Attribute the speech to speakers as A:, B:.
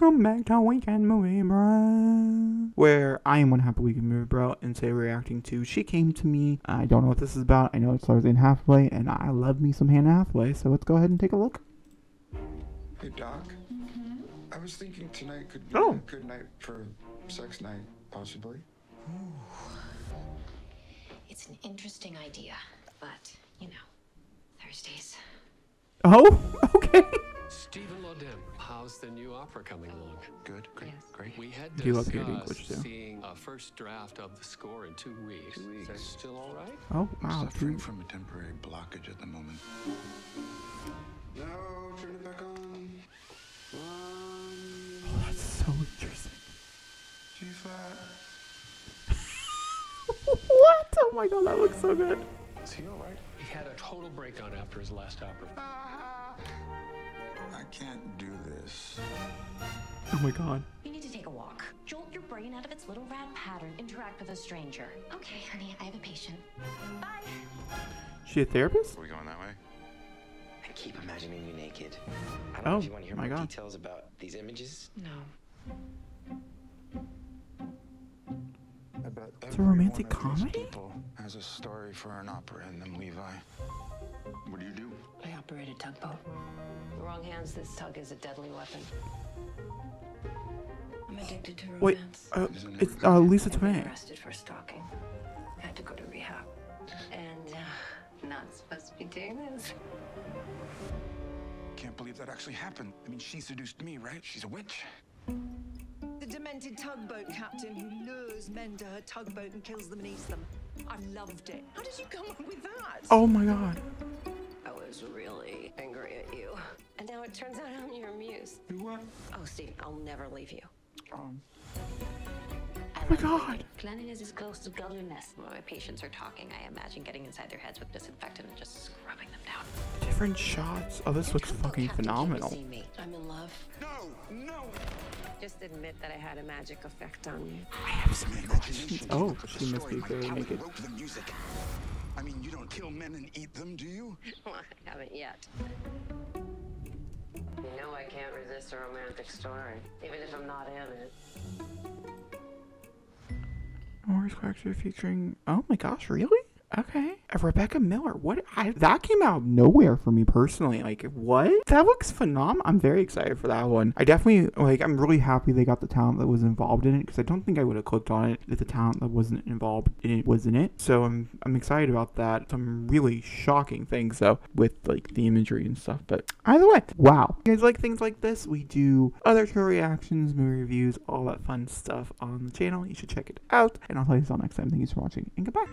A: Welcome back to Weekend Movie Bro, where I am one happy weekend movie bro, and today we're reacting to She Came to Me. I don't know what this is about. I know it stars Anne Hathaway, and I love me some Hannah Hathaway, so let's go ahead and take a look.
B: Hey, Doc. Mm-hmm. I was thinking tonight could be
A: Oh.
B: a good night for sex night, possibly.
C: It's an interesting idea, but you know, Thursdays.
A: Oh, okay.
D: Steven Lauddem, how's the new opera coming along?
B: Good, great,
C: Yes.
B: great.
D: We had
A: Do you
D: discussed
A: English, too?
D: seeing a first draft of the score in two weeks.
B: Two
D: Is that still all right?
A: Oh, wow,
B: suffering
A: dude.
B: from a temporary blockage at the moment. No, turn it back on. One,
A: That's so interesting.
B: G flat.
A: what? Oh my god, that looks so good.
B: Is he all right?
D: He had a total breakdown after his last opera.
B: Ah, I can't do this.
A: Oh my god.
C: You need to take a walk. Jolt your brain out of its little rat pattern. Interact with a stranger. Okay, honey, I have a patient. Bye.
A: She a therapist?
E: Are we going that way?
F: I keep imagining you naked. I don't
A: Oh,
F: know if you want to hear
A: my
F: more
A: God.
F: details about these images.
C: No.
B: it's
A: a romantic
B: one of these
A: comedy?
B: People has a story for an opera in them, Levi. What do you do?
G: I operate a tugboat. The wrong hands, this tug is a deadly weapon. I'm addicted to
A: Wait,
G: romance.
A: uh, it's uh, Lisa
G: I've been
A: Tomei.
G: arrested for stalking. I had to go to rehab. And uh, not supposed to be doing this.
B: Can't believe that actually happened. I mean, she seduced me, right? She's a witch.
H: The demented tugboat captain who lures men to her tugboat and kills them and eats them. I loved it. How did you come up with that?
A: Oh my god.
G: Turns out I'm your muse.
B: You what?
G: Oh, Steve, I'll never leave you.
B: Um,
C: I
A: Oh my
C: like
A: god.
C: cleaning. Cleanliness is close to godliness. When my patients are talking, I imagine getting inside their heads with disinfectant and just scrubbing them down.
A: Different shots. Oh, this looks
C: Tugboat
A: fucking
C: captain came to
A: phenomenal.
C: see me.
G: I'm in love.
B: no, no.
G: Just admit that I had a magic effect on you.
A: I have some many questions. Oh, she must be very naked.
B: wrote the music. I mean, you don't kill men and eat them, do you?
G: Well, I haven't yet. You know I can't resist a romantic story, even if I'm not in it.
A: Morris Quaxter featuring. Oh my gosh, really? Okay. Rebecca Miller. What? I, that came out of nowhere for me personally. Like, what? That looks phenomenal. I'm very excited for that one. I definitely, like, I'm really happy they got the talent that was involved in it because I don't think I would have clicked on it if the talent that wasn't involved in it was in it. So I'm, I'm excited about that. Some really shocking things, though, with, like, the imagery and stuff. But either way, wow. You guys like things like this? We do other show reactions, movie reviews, all that fun stuff on the channel. You should check it out. And I'll tell you all next time. Thank you for watching, and goodbye.